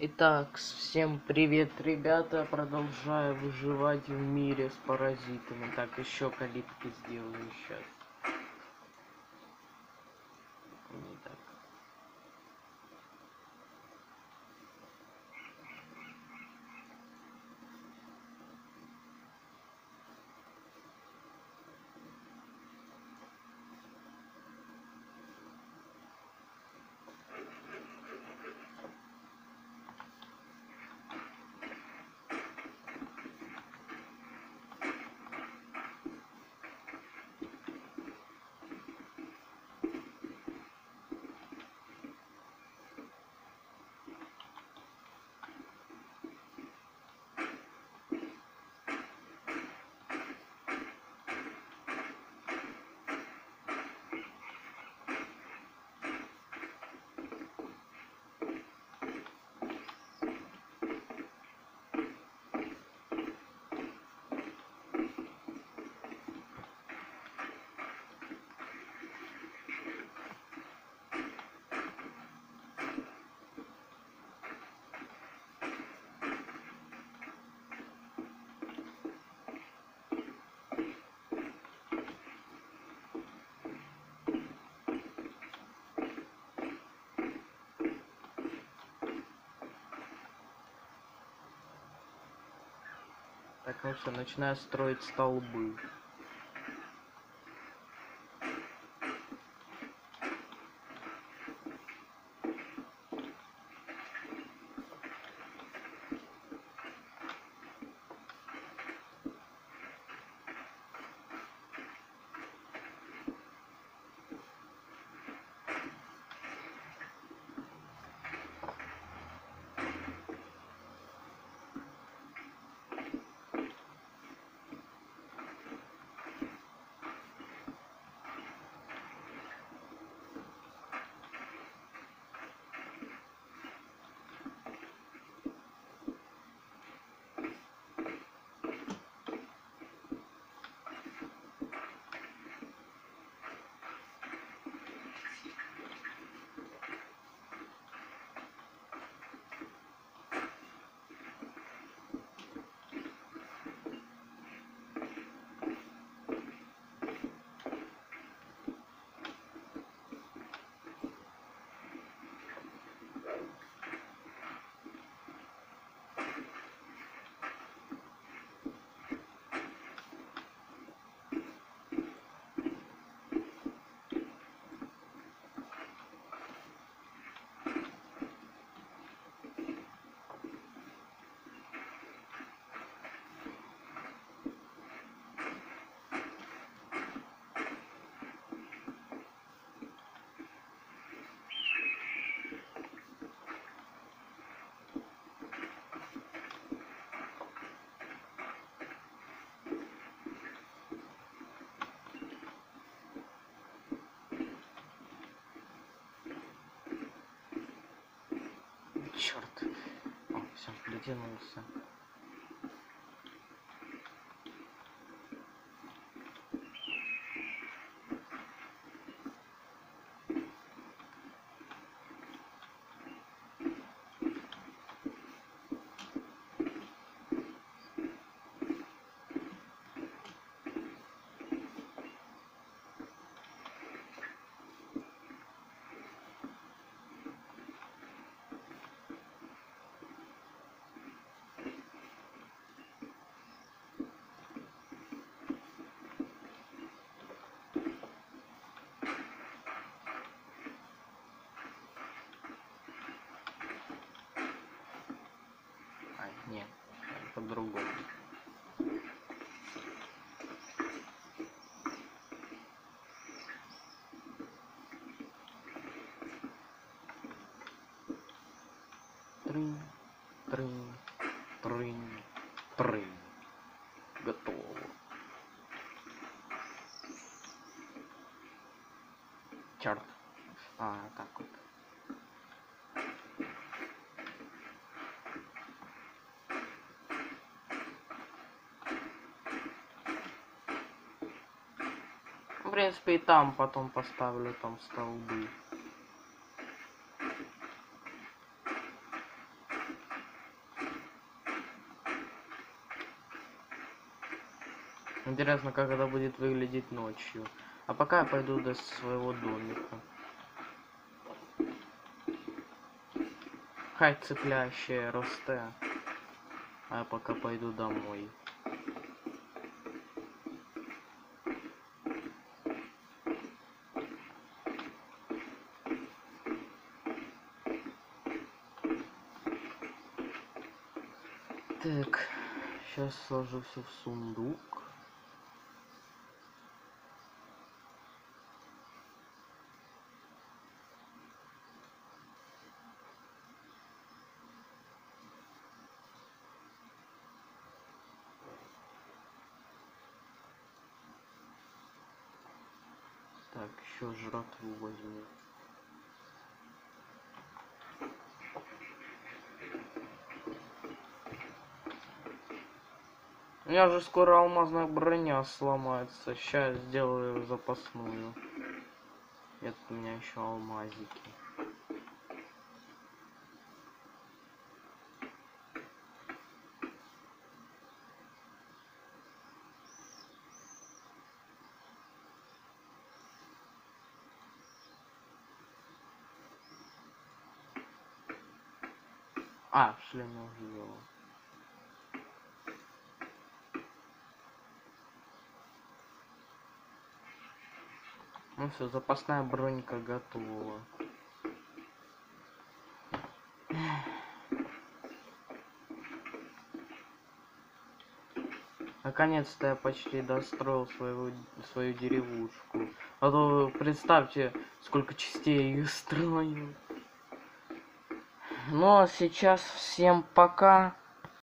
Итак, всем привет, ребята. Продолжаю выживать в мире с паразитами. Так, еще калитки сделаю сейчас. Не так. Так, ну все, начинаю строить столбы. Черт. О, нет, по-другому. Трынь, трынь, трынь, трынь. Готово. Черт. А, так вот. В принципе, и там потом поставлю там столбы. Интересно, как это будет выглядеть ночью. А пока я пойду до своего домика. Хай цепляющая росте. А я пока пойду домой. Так, сейчас сложу все в сундук. Так, еще жратву возьму. У меня же скоро алмазная броня сломается. Сейчас сделаю запасную. Это у меня еще алмазики. А, в шлеме уже делал. Ну все, запасная бронька готова. Наконец-то я почти достроил свою, свою деревушку. А то представьте, сколько частей я ее строил. Ну а сейчас всем пока.